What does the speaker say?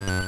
you